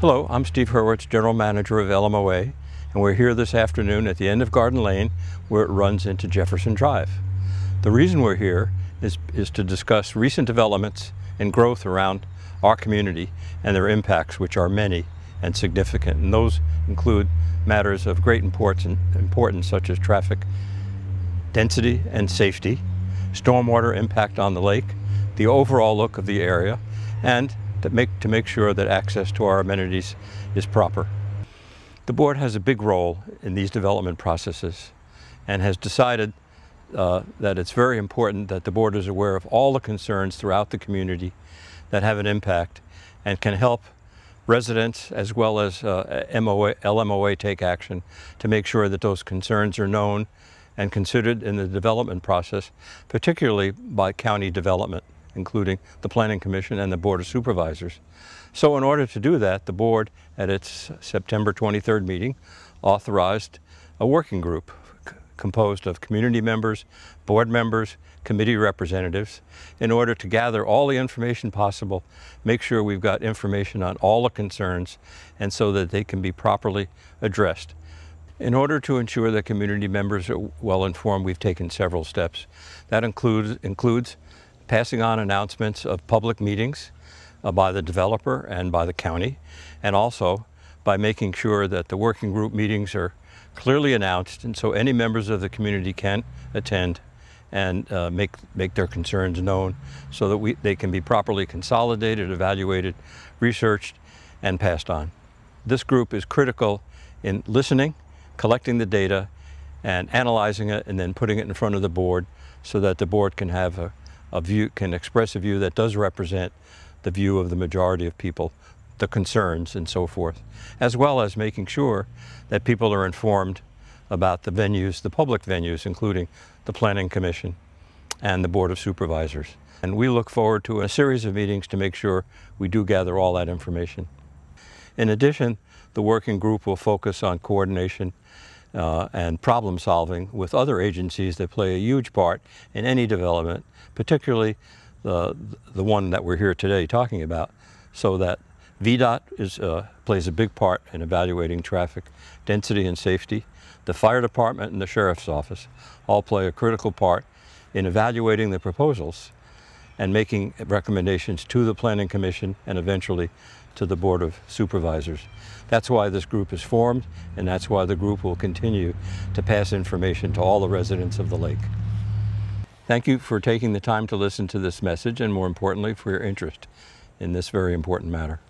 Hello, I'm Steve Hurwitz, General Manager of LMOA, and we're here this afternoon at the end of Garden Lane where it runs into Jefferson Drive. The reason we're here is, is to discuss recent developments and growth around our community and their impacts, which are many and significant. And those include matters of great importance, importance such as traffic density and safety, stormwater impact on the lake, the overall look of the area, and to make, to make sure that access to our amenities is proper. The board has a big role in these development processes and has decided uh, that it's very important that the board is aware of all the concerns throughout the community that have an impact and can help residents as well as uh, MOA, LMOA take action to make sure that those concerns are known and considered in the development process, particularly by county development including the Planning Commission and the Board of Supervisors. So in order to do that, the board at its September 23rd meeting authorized a working group composed of community members, board members, committee representatives in order to gather all the information possible, make sure we've got information on all the concerns and so that they can be properly addressed. In order to ensure that community members are well informed, we've taken several steps. That includes, includes passing on announcements of public meetings uh, by the developer and by the county, and also by making sure that the working group meetings are clearly announced and so any members of the community can attend and uh, make, make their concerns known so that we, they can be properly consolidated, evaluated, researched, and passed on. This group is critical in listening, collecting the data, and analyzing it, and then putting it in front of the board so that the board can have a a view, can express a view that does represent the view of the majority of people, the concerns and so forth, as well as making sure that people are informed about the venues, the public venues, including the Planning Commission and the Board of Supervisors. And we look forward to a series of meetings to make sure we do gather all that information. In addition, the working group will focus on coordination uh, and problem solving with other agencies that play a huge part in any development, particularly the, the one that we're here today talking about, so that VDOT is, uh, plays a big part in evaluating traffic density and safety. The fire department and the sheriff's office all play a critical part in evaluating the proposals and making recommendations to the Planning Commission and eventually to the Board of Supervisors. That's why this group is formed, and that's why the group will continue to pass information to all the residents of the lake. Thank you for taking the time to listen to this message, and more importantly, for your interest in this very important matter.